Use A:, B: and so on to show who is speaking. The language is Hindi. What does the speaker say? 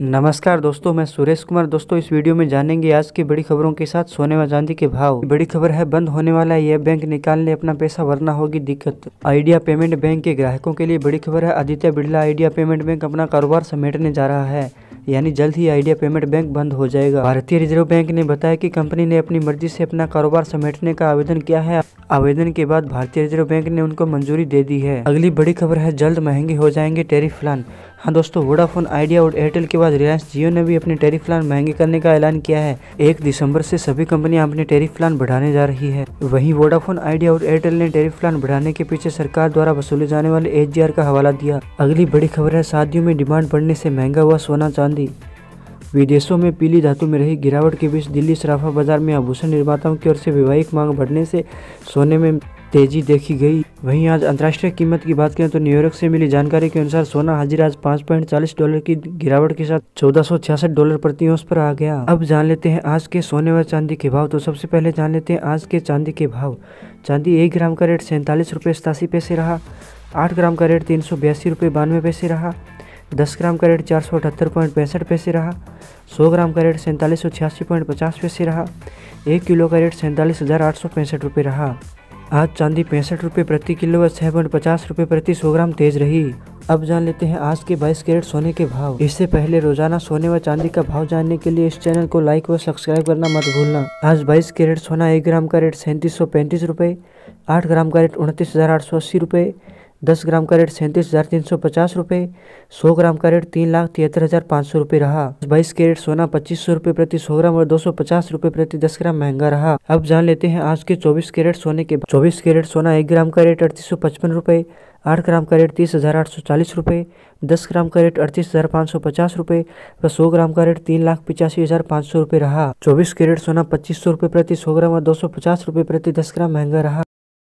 A: नमस्कार दोस्तों, मैं सुरेश कुमार। दोस्तों, इस वीडियो में जानेंगे आज की बड़ी खबरों के साथ सोने व चांदी के भाव। बड़ी खबर है, बंद होने वाला यह बैंक निकालने अपना पैसा वरना होगी दिक्कत। आइडिया पेमेंट बैंक के ग्राहकों के लिए बड़ी खबर है, Aditya Birla Idea payment bank अपना कारोबार समेटने जा रहा है। यानी जल्द ही आइडिया पेमेंट बैंक बंद हो जाएगा। भारतीय रिज़र्व बैंक ने बताया कि कंपनी ने अपनी मर्ज़ी से अपना कारोबार समेटने का आवेदन किया है। आवेदन के बाद भारतीय रिज़र्व बैंक ने उनको मंजूरी दे दी है। अगली बड़ी खबर है, जल्द महँगे हो जाएँगे टेरिफ प्लान। हाँ दोस्तों, वोडाफोन, आइडिया और एयरटेल के बाद रिलायंस जियो ने भी अपने टेरिफ प्लान महँगे करने का ऐलान किया है। एक दिसंबर से सभी कंपनियाँ अपने टेरिफ प्लान बढ़ाने जा रही है। वहीं वोडाफोन, आइडिया और एयरटेल ने टेरिफ प्लान बढ़ाने के पीछे सरकार द्वारा वसूले जाने वाले एच का हवाला दिया। अगली बड़ी खबर है, शादियों में डिमांड बढ़ने से महँगा हुआ सोना, चांदी विदेशों में पीली धातु में रही गिरावट के बीच दिल्ली सराफा बाज़ार में आभूषण निर्माताओं की ओर से वैवाहिक मांग बढ़ने से सोने में तेज़ी देखी गई। वहीं आज अंतर्राष्ट्रीय कीमत की बात करें तो न्यूयॉर्क से मिली जानकारी के अनुसार सोना हाजिर आज पाँच पॉइंट चालीस डॉलर की गिरावट के साथ चौदह डॉलर प्रति औंस पर आ गया। अब जान लेते हैं आज के सोने व चांदी के भाव। तो सबसे पहले जान लेते हैं आज के चांदी के भाव। चांदी एक ग्राम का रेट सैंतालीस रुपये सतासी पैसे रहा। आठ ग्राम का रेट तीन सौ बयासी रुपये बानवे पैसे रहा। दस ग्राम का रेट चार सौ अठहत्तर पॉइंट पैंसठ पैसे रहा। सौ ग्राम का रेट सैंतालीस सौ छियासी पॉइंट पचास पैसे रहा। एक किलो का रेट सैंतालीस हज़ार आठ सौ पैंसठ रुपये रहा। आज चांदी पैंसठ रुपये प्रति किलो व छः पॉइंट पचास रुपये प्रति सौ ग्राम तेज रही। अब जान लेते हैं आज के 22 कैरेट सोने के भाव। इससे पहले रोज़ाना सोने व चांदी का भाव जानने के लिए इस चैनल को लाइक व सब्सक्राइब करना मत भूलना। आज 22 कैरेट सोना एक ग्राम का रेट सैंतीस सौ पैंतीस रुपये, आठ ग्राम का रेट उनतीस हज़ार आठ सौ अस्सी रुपये दस ग्राम का रेट सैंतीस हज़ार तीन सौ पचास रुपये, सौ ग्राम का रेट तीन लाख तिहत्तर हज़ार पाँच सौ रुपये रहा। बाईस कैरेट सोना पच्चीस सौ रुपये प्रति सौ ग्राम और दो सौ पचास रुपये प्रति दस ग्राम महँगा रहा। अब जान लेते हैं आज के चौबीस कैरेट सोने के चौबीस कैरेट सोना एक ग्राम का रेट अड़तीस सौ पचपन रुपये, आठ ग्राम का रेट तीस हज़ार आठ सौ चालीस रुपये, दस ग्राम का रेट अड़तीस हज़ार पाँच सौ पचास रुपये, व सौ ग्राम का रेट तीन लाख पिचासी हज़ार पाँच सौ रुपये रहा। चौबीस कैरेट सोना पच्चीस सौ रुपये प्रति सौ ग्राम और दो सौ पचास रुपये प्रति दस ग्राम महँगा रहा।